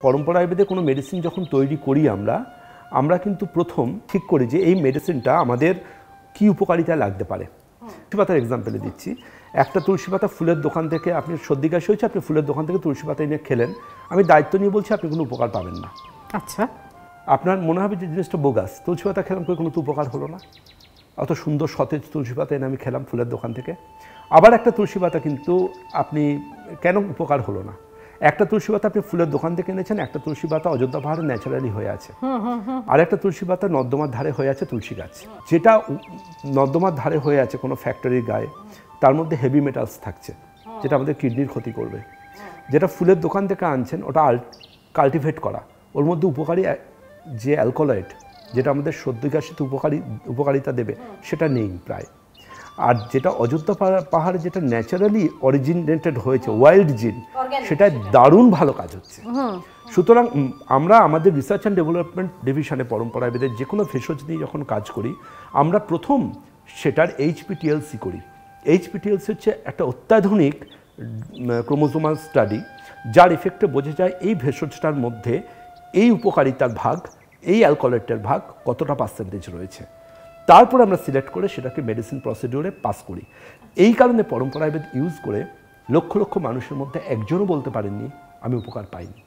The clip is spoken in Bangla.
পরম্পরা আয়ুর্বেদে কোনো মেডিসিন যখন তৈরি করি আমরা আমরা কিন্তু প্রথম ঠিক করি যে এই মেডিসিনটা আমাদের কি উপকারিতা লাগতে পারে। তুলসী পাতার এক্সাম্পলে দিচ্ছি। একটা তুলসী পাতা ফুলের দোকান থেকে আপনি সর্দি কাশি হয়েছে আপনি ফুলের দোকান থেকে তুলসী পাতা এনে খেলেন। আমি দায়িত্ব নিয়ে বলছি আপনি কোনো উপকার পাবেন না। আচ্ছা। আপনার মনে হবে যে জিনিসটা বোগাস তুলসী পাতা খেলাম করে কোনো তো উপকার হলো না। অত সুন্দর সতেজ তুলসী পাতা এনে আমি খেলাম ফুলের দোকান থেকে। আবার একটা তুলসী পাতা কিন্তু আপনি কেন উপকার হলো না? একটা তুলসী পাতা আপনি ফুলের দোকান থেকে এনেছেন একটা তুলসী পাতা অযোধ্যা পাহাড়ে ন্যাচারালি হয়ে আছে। আর একটা তুলসী পাতা নর্দমার ধারে হয়ে আছে তুলসী গাছ। যেটা নর্দমার ধারে হয়ে আছে কোনো ফ্যাক্টরির গায়ে তার মধ্যে হেভি মেটালস থাকছে যেটা আমাদের কিডনির ক্ষতি করবে। যেটা ফুলের দোকান থেকে আনছেন ওটা কাল্টিভেট করা। ওর মধ্যে উপকারী যে অ্যালকোলয়েড যেটা আমাদের সর্দি কাশিতে উপকারী উপকারিতা দেবে সেটা নেই প্রায়। আর যেটা অযোধ্যা পাহাড়- যেটা ন্যাচারালি অরিজিনেটেড হয়েছে ওয়াইল্ড জিন সেটা দারুণ ভালো কাজ হচ্ছে। সুতরাং আমরা আমাদের রিসার্চ অ্যান্ড ডেভেলপমেন্ট ডিভিশনে পরম্পরা বেদের যে কোনো ভেষজ নিয়ে যখন কাজ করি আমরা প্রথম সেটার এইচপিটিএলসি করি। এইচপিটিএলসি হচ্ছে একটা অত্যাধুনিক ক্রোমোজোমাল স্টাডি যার এফেক্টে বোঝা যায় এই ভেষজটার মধ্যে এই উপকারিতার ভাগ এই অ্যালকোহলেটের ভাগ কতটা পার্সেন্টেজ রয়েছে। তারপর আমরা সিলেক্ট করে সেটাকে মেডিসিন প্রসিডিওরে পাস করি। এই কারণে পরম্পরা আয়ুর্বেদ ইউজ করে লক্ষ লক্ষ মানুষের মধ্যে একজনও বলতে পারেননি, আমি উপকার পাইনি।